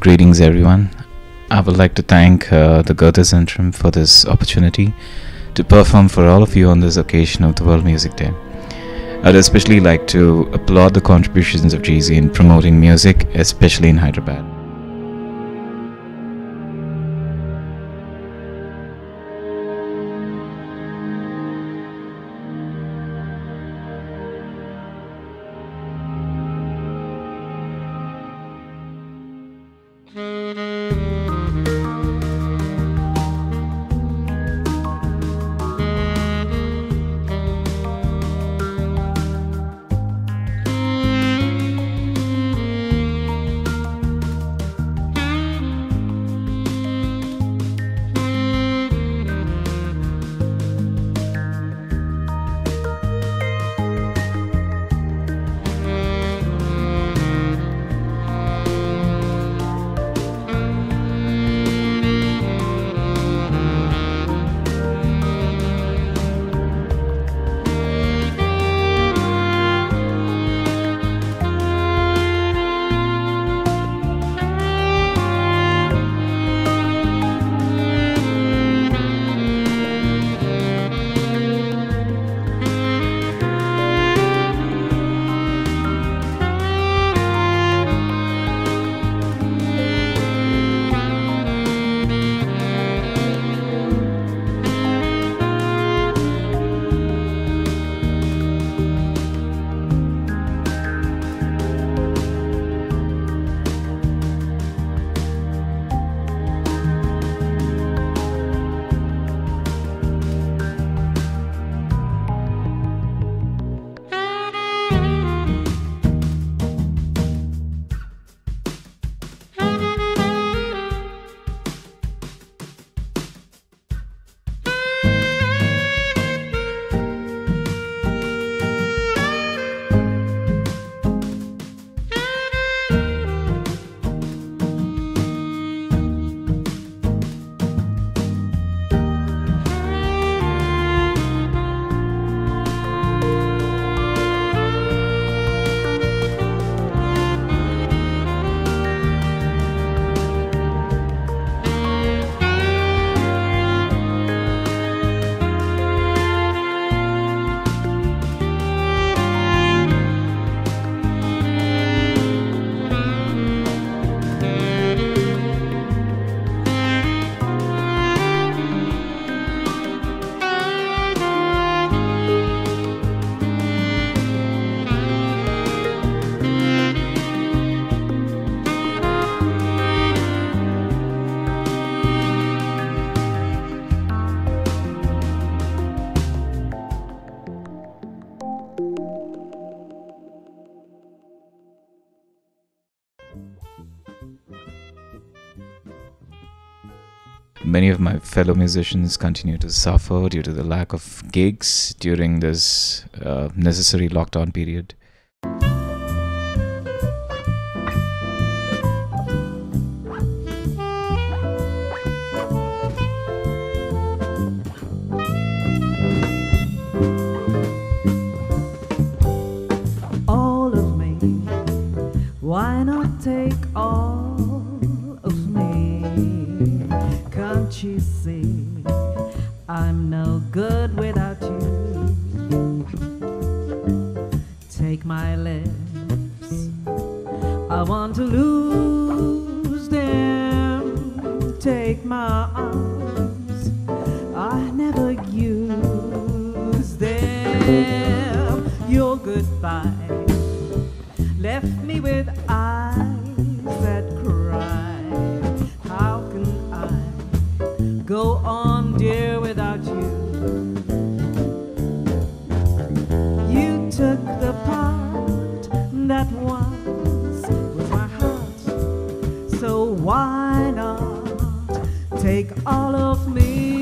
Greetings, everyone. I would like to thank uh, the Goethe Zentrum for this opportunity to perform for all of you on this occasion of the World Music Day. I'd especially like to applaud the contributions of GZ in promoting music, especially in Hyderabad. Many of my fellow musicians continue to suffer due to the lack of gigs during this uh, necessary lockdown period. You see I'm no good without you? Take my lips, I want to lose them. Take my arms, I never use them. Your goodbye left me with eyes that cry. All of me?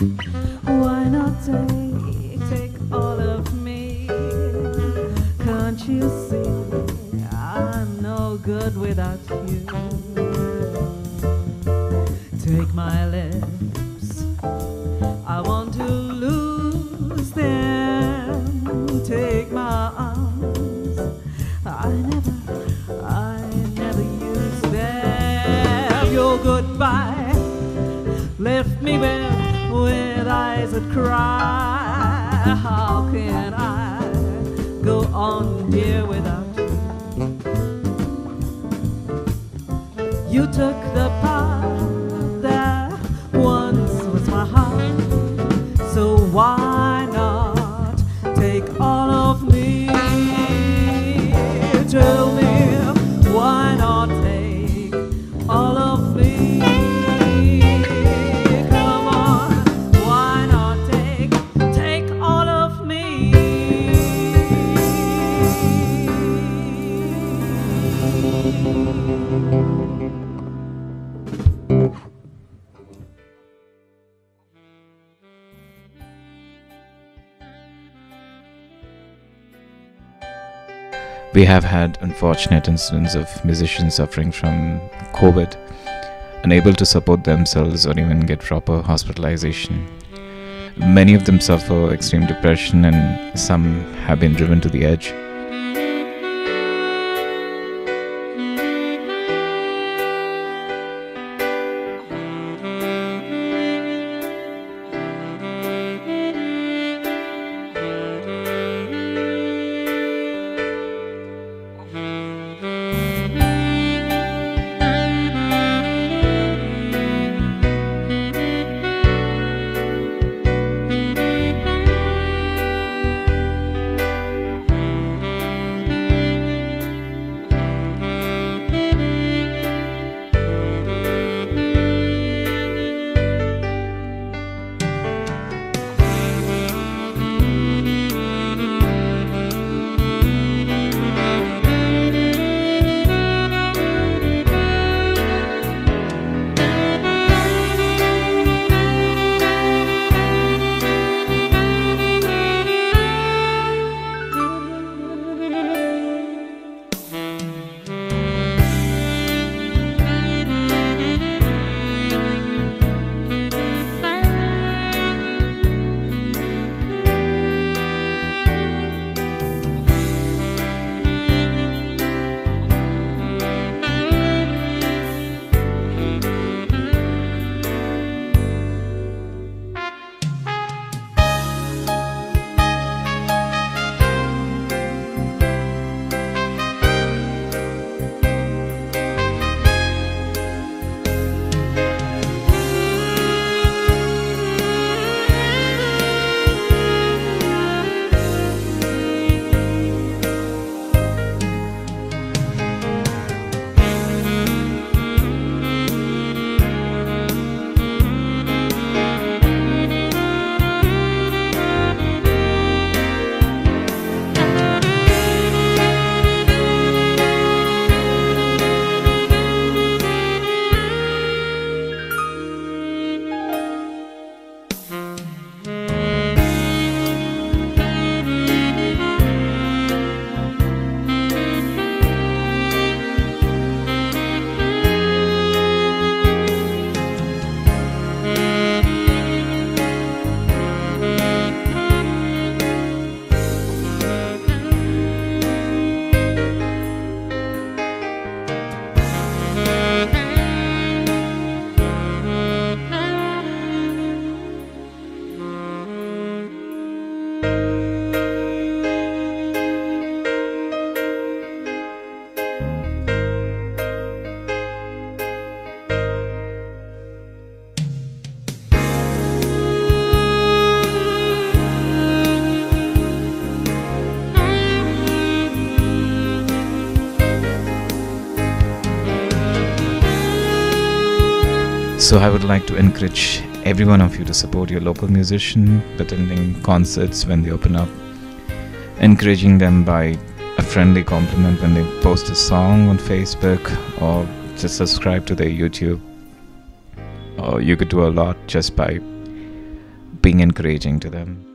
Why not take, take all of me? Can't you see I'm no good without you? Take my lips, I want to lose them. Take my arms, I never, I never use them. Your goodbye left me with, with eyes that cry. How can I go on, dear, without you? You took the part We have had unfortunate incidents of musicians suffering from COVID, unable to support themselves or even get proper hospitalization. Many of them suffer extreme depression, and some have been driven to the edge. So I would like to encourage every one of you to support your local musician, attending concerts when they open up, encouraging them by a friendly compliment when they post a song on Facebook or just subscribe to their YouTube. Or you could do a lot just by being encouraging to them.